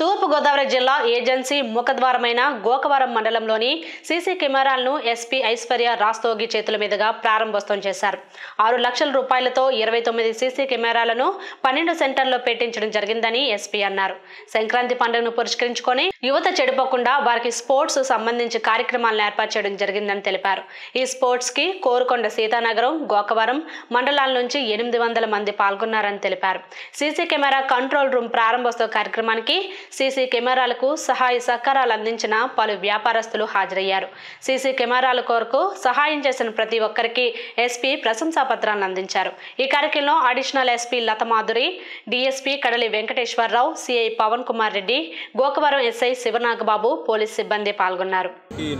తూర్పుగోదావరి జిల్లా ఏజెన్సీ ముఖద్వారమైన గోకవరం మండలంలోని సీసీ కెమెరాలను ఎస్పీ ఐశ్వర్య రాస్తోగి చేతుల మీదుగా ప్రారంభోత్సవం చేశారు. ఆరు లక్షల రూపాయలతో ఇరవై తొమ్మిది సీసీ కెమెరాలను పన్నెండు సెంటర్లో పెట్టించడం జరిగిందని ఎస్పీ అన్నారు. సంక్రాంతి పండుగను పురస్కరించుకొని యువత చెడిపోకుండా వారికి స్పోర్ట్స్ సంబంధించి కార్యక్రమాలను ఏర్పాటు చేయడం జరిగిందని తెలిపారు. ఈ స్పోర్ట్స్కి కోరుకొండ సీతానగరం గోకవరం మండలాల నుంచి ఎనిమిది వందల మంది పాల్గొన్నారని తెలిపారు. సీసీ కెమెరా కంట్రోల్ రూమ్ ప్రారంభోత్సవ కార్యక్రమానికి సీసీ కెమెరాలకు సహాయ సహకారాలు అందించిన పలు వ్యాపారస్తులు హాజరయ్యారు. సీసీ కెమెరాల కొరకు సహాయం చేసిన ప్రతి ఒక్కరికి ఎస్పీ ప్రశంసా పత్రాలను అందించారు. ఈ కార్యక్రమంలో additional SP Lathamadhuri DSP Kadali Venkateswararao CI Pavan Kumar Reddy Gokavaram SI Sivanagababu police సిబ్బంది పాల్గొన్నారు.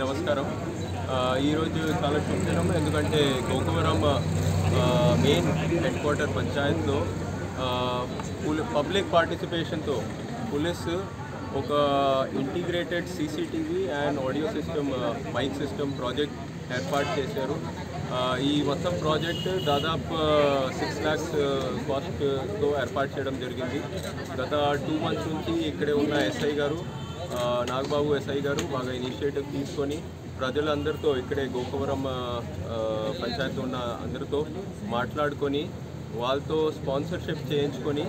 నమస్కారం. ఈరోజు చాలా శుభదినం. ఎందుకంటే గోకవరం మెయిన్ హెడ్ క్వార్టర్ పంచాయత్లో పబ్లిక్ పార్టిసిపేషన్తో పోలీస్ ఒక integrated CCTV and audio system mic system project ఏర్పాటు చేశారు. ఈ మొత్తం ప్రాజెక్ట్ దాదాపు సిక్స్ ల్యాక్స్ కాస్ట్తో ఏర్పాటు చేయడం జరిగింది. గత టూ మంత్స్ నుంచి ఇక్కడే ఉన్న ఎస్ఐ గారు నాగబాబు ఎస్ఐ గారు బాగా ఇనిషియేటివ్ తీసుకొని ప్రజలందరితో ఇక్కడే గోకవరం పంచాయతీ ఉన్న అందరితో మాట్లాడుకొని వాళ్ళతో స్పాన్సర్షిప్ చేయించుకొని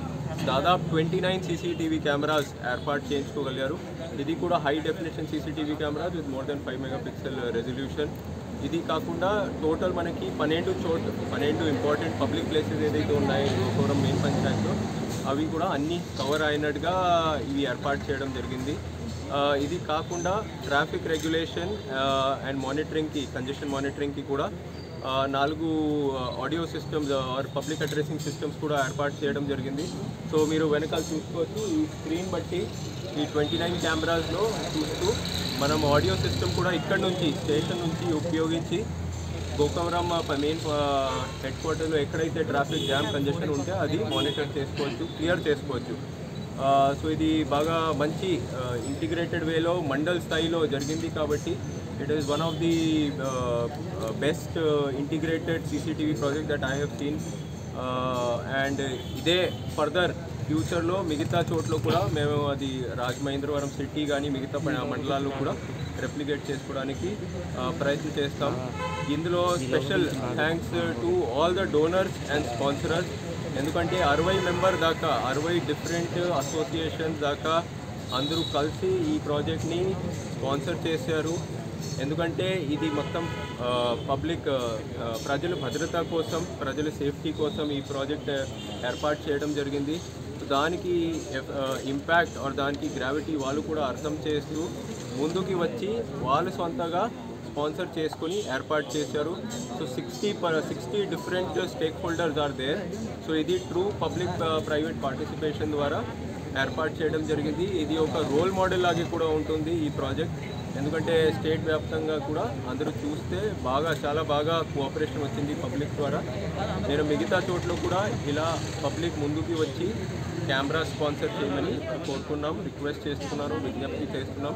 దాదాపు ట్వంటీ నైన్ సీసీటీవీ కెమెరాస్ ఏర్పాటు చేయించుకోగలిగారు. ఇది కూడా high definition CCTV cameras with more than five megapixel resolution. ఇది కాకుండా టోటల్ మనకి పన్నెండు చోట్ పన్నెండు ఇంపార్టెంట్ పబ్లిక్ ప్లేసెస్ ఏదైతే ఉన్నాయో గోపురం మెయిన్ పంచాయత్లో అవి కూడా అన్నీ కవర్ అయినట్టుగా ఇవి ఏర్పాటు చేయడం జరిగింది. ఇది కాకుండా ట్రాఫిక్ రెగ్యులేషన్ అండ్ మానిటరింగ్కి కంజెషన్ మానిటరింగ్కి కూడా నాలుగు audio systems or public addressing systems కూడా ఏర్పాటు చేయడం జరిగింది. సో మీరు వెనకాల చూసుకోవచ్చు ఈ స్క్రీన్ బట్టి ఈ ట్వంటీ నైన్ కెమెరాస్లో చూస్తూ మనం ఆడియో సిస్టమ్ కూడా ఇక్కడ నుంచి స్టేషన్ నుంచి ఉపయోగించి గోకవరం మెయిన్ హెడ్ క్వార్టర్లో ఎక్కడైతే ట్రాఫిక్ జామ్ కంజెషన్ ఉంటే అది మానిటర్ చేసుకోవచ్చు క్లియర్ చేసుకోవచ్చు. సో ఇది బాగా మంచి ఇంటిగ్రేటెడ్ వేలో మండల్ స్థాయిలో జరిగింది కాబట్టి it is one of the best integrated CCTV project that I have seen and ఇదే ఫర్దర్ ఫ్యూచర్లో మిగతా చోట్ల కూడా మేము అది రాజమహేంద్రవరం సిటీ కానీ మిగతా మండలాల్లో కూడా రెప్లికేట్ చేసుకోవడానికి ప్రయత్నం చేస్తాం. ఇందులో special thanks to all the donors and sponsorers ఎందుకంటే అరవై మెంబర్ దాకా అరవై డిఫరెంట్ అసోసియేషన్స్ దాకా అందరూ కలిసి ఈ ప్రాజెక్ట్ని స్పాన్సర్ చేశారు. ఎందుకంటే ఇది మొత్తం పబ్లిక్ ప్రజల భద్రత కోసం ప్రజల సేఫ్టీ కోసం ఈ ప్రాజెక్ట్ ఏర్పాటు చేయడం జరిగింది. దానికి ఇంపాక్ట్ ఆర్ దానికి గ్రావిటీ వాళ్ళు కూడా అర్థం చేస్తూ ముందుకి వచ్చి వాళ్ళు సొంతగా స్పాన్సర్ చేసుకొని ఏర్పాటు చేశారు. So sixty per sixty different stakeholders are there so ఇది ట్రూ పబ్లిక్ ప్రైవేట్ పార్టిసిపేషన్ ద్వారా ఏర్పాటు చేయడం జరిగింది. ఇది ఒక రోల్ మోడల్ లాగే కూడా ఉంటుంది ఈ ప్రాజెక్ట్. ఎందుకంటే స్టేట్ వ్యాప్తంగా కూడా అందరూ చూస్తే బాగా చాలా బాగా కోఆపరేషన్ వచ్చింది పబ్లిక్ ద్వారా. నేను మిగతా చోట్ల కూడా ఇలా పబ్లిక్ ముందుకి వచ్చి కెమెరా స్పాన్సర్ చేయమని కోరుకున్నాం రిక్వెస్ట్ చేస్తున్నాను విజ్ఞప్తి చేస్తున్నాం.